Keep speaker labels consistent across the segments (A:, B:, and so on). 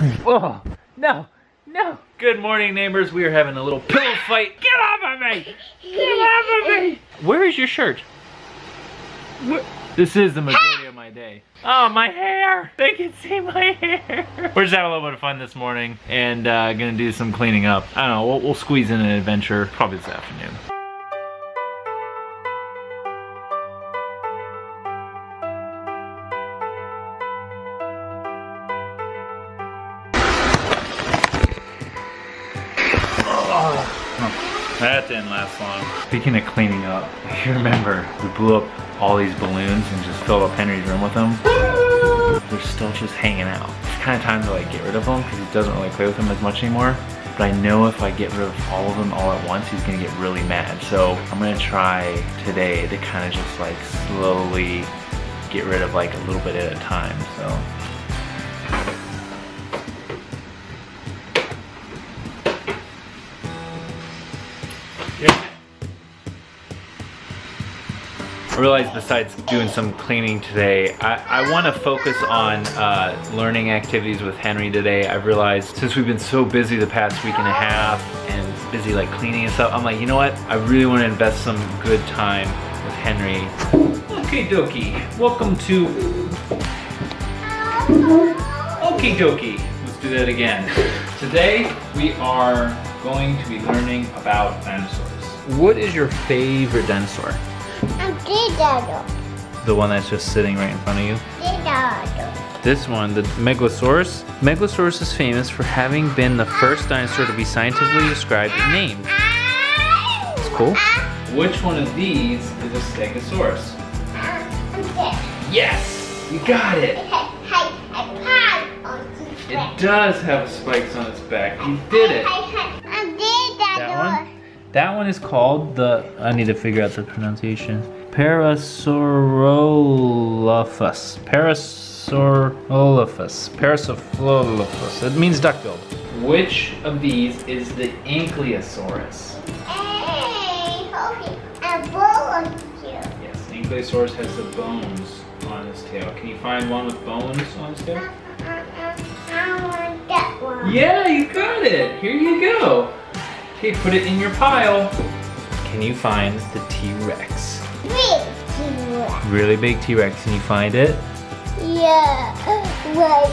A: Oh, no, no. Good morning, neighbors. We are having a little pillow fight. Get off of me! Get off of me! Where is your shirt? Where? This is the majority of my day. Oh, my hair! They can see my hair. We're just having a little bit of fun this morning and uh, gonna do some cleaning up. I don't know, we'll, we'll squeeze in an adventure probably this afternoon. That didn't last long. Speaking of cleaning up, you remember we blew up all these balloons and just filled up Henry's room with them? They're still just hanging out. It's kind of time to like get rid of them because he doesn't really play with them as much anymore. But I know if I get rid of all of them all at once, he's gonna get really mad. So I'm gonna try today to kind of just like slowly get rid of like a little bit at a time. So realized besides doing some cleaning today, I, I want to focus on uh, learning activities with Henry today. I've realized since we've been so busy the past week and a half and busy like cleaning and stuff, I'm like, you know what? I really want to invest some good time with Henry. Okay, dokie. Welcome to... Okay, dokie. Let's do that again. Today, we are going to be learning about dinosaurs. What is your favorite dinosaur? The one that's just sitting right in front of you? This one, the Megalosaurus. Megalosaurus is famous for having been the first dinosaur to be scientifically described and named. It's cool. Which one of these is a Stegosaurus? Yes! You got it! It does have spikes on its back. You did it! That one? That one is called the, I need to figure out the pronunciation. Parasaurolophus. Parasaurolophus. Parasaurolophus. It means duck-billed. Which of these is the Ankylosaurus? a Yes, Ankylosaurus has the bones on his tail. Can you find one with bones on his tail? Uh, uh, uh, I want that one. Yeah, you got it. Here you go. Okay, put it in your pile. Can you find the T-Rex? Really big T-Rex. Can you find it?
B: Yeah, right.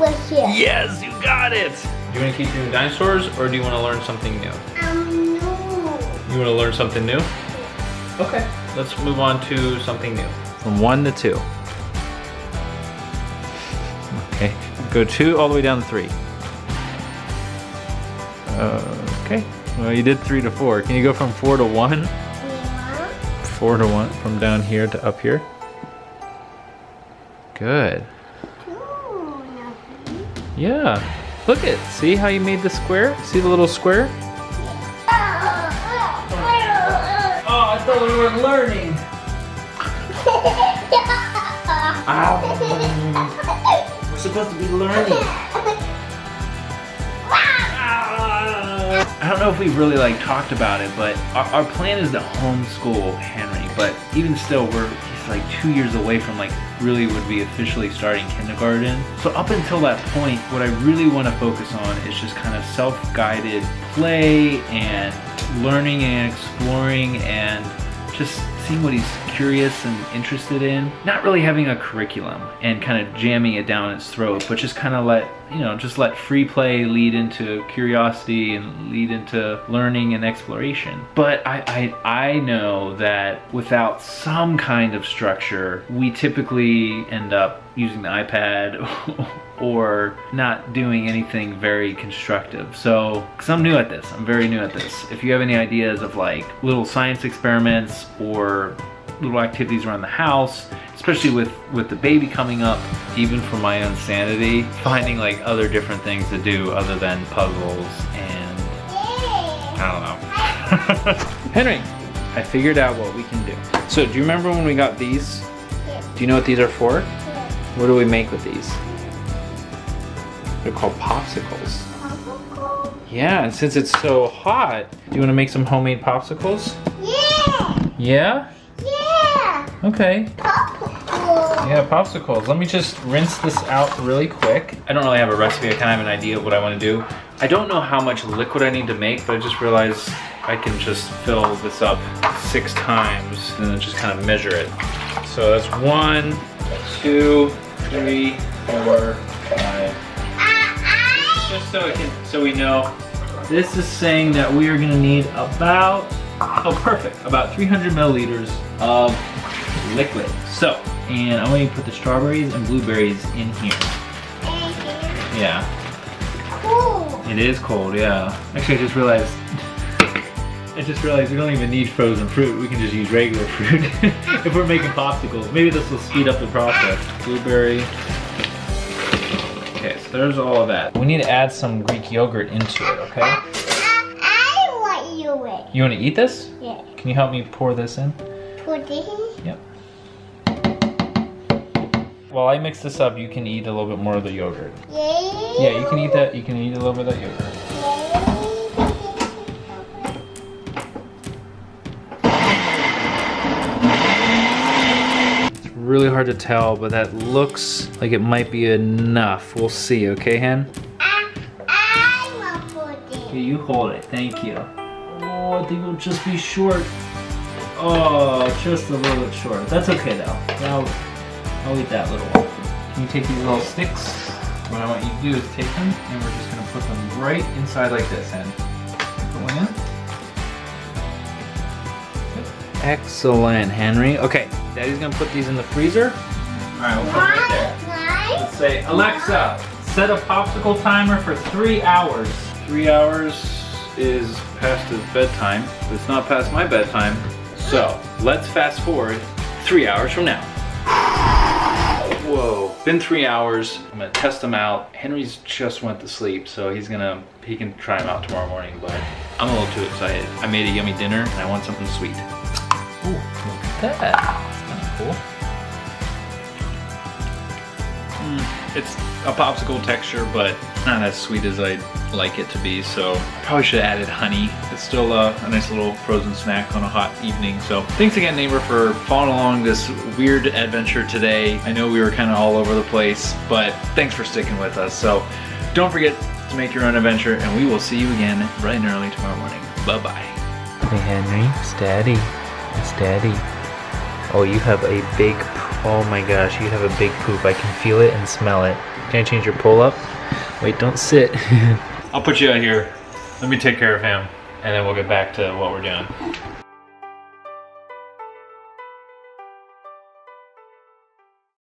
B: Right here.
A: Yes, you got it. Do you want to keep doing dinosaurs or do you want to learn something new?
B: Um, no.
A: You want to learn something new? Okay, let's move on to something new. From one to two. Okay, go two all the way down to three. Uh, okay, well you did three to four. Can you go from four to one?
B: Yeah.
A: Four to one, from down here to up here? Good.
B: Two.
A: Yeah. Look it. See how you made the square? See the little square? Oh, I thought we were learning. Ow. We're supposed to be learning. I don't know if we've really like talked about it, but our, our plan is to homeschool Henry. But even still, we're he's like two years away from like really would be officially starting kindergarten. So up until that point, what I really want to focus on is just kind of self-guided play and learning and exploring and just seeing what he's curious and interested in. Not really having a curriculum and kind of jamming it down its throat, but just kind of let, you know, just let free play lead into curiosity and lead into learning and exploration. But I, I, I know that without some kind of structure, we typically end up using the iPad or not doing anything very constructive. So, because I'm new at this, I'm very new at this. If you have any ideas of like little science experiments or little activities around the house, especially with with the baby coming up, even for my own sanity, finding like other different things to do other than puzzles and I don't know. Henry, I figured out what we can do. So, do you remember when we got these? Do you know what these are for? What do we make with these? They're called popsicles. Yeah, and since it's so hot, do you want to make some homemade popsicles?
B: Yeah.
A: Yeah? Okay.
B: Popcorn. popsicle.
A: Yeah, popsicles. Let me just rinse this out really quick. I don't really have a recipe. I kind of have an idea of what I want to do. I don't know how much liquid I need to make, but I just realized I can just fill this up six times and then just kind of measure it. So that's one, two, three, four, five. Uh, just so it can, so we know. This is saying that we are gonna need about, oh perfect, about 300 milliliters of liquid. So, and I'm going to put the strawberries and blueberries in here. Yeah,
B: Cool.
A: it is cold, yeah. Actually, I just realized, I just realized we don't even need frozen fruit. We can just use regular fruit if we're making popsicles. Maybe this will speed up the process. Blueberry. Okay, so there's all of that. We need to add some Greek yogurt into it, okay?
B: I, I want you
A: want to eat this?
B: Yeah.
A: Can you help me pour this in?
B: Put it in.
A: Yep. While I mix this up, you can eat a little bit more of the yogurt.
B: Yeah.
A: Yeah, you can eat that. You can eat a little bit of that yogurt. It's really hard to tell, but that looks like it might be enough. We'll see, okay, Hen?
B: I, I want put
A: Here,
B: it.
A: you hold it. Thank you. Oh, I think it'll just be short. Oh, just a little bit short. That's okay, though. I'll, I'll eat that little one. Can you take these little sticks? What I want you to do is take them, and we're just gonna put them right inside like this, Hen. Put one in. Excellent, Henry. Okay, Daddy's gonna put these in the freezer. All right, we'll put them right there.
B: Nice.
A: Let's say, Alexa, set a popsicle timer for three hours. Three hours is past his bedtime, but it's not past my bedtime. So let's fast forward three hours from now. Whoa, been three hours. I'm gonna test them out. Henry's just went to sleep, so he's gonna, he can try them out tomorrow morning, but I'm a little too excited. I made a yummy dinner and I want something sweet. Ooh, look at that. That's kind of cool. Mm, it's a popsicle texture, but not as sweet as I'd like it to be. So probably should have added honey. It's still a, a nice little frozen snack on a hot evening. So thanks again, neighbor, for following along this weird adventure today. I know we were kind of all over the place, but thanks for sticking with us. So don't forget to make your own adventure, and we will see you again bright and early tomorrow morning. Bye bye. Hey Henry. It's Daddy. Oh, you have a big, oh my gosh, you have a big poop. I can feel it and smell it. Can I change your pull up? Wait, don't sit. I'll put you out here. Let me take care of him, and then we'll get back to what we're doing.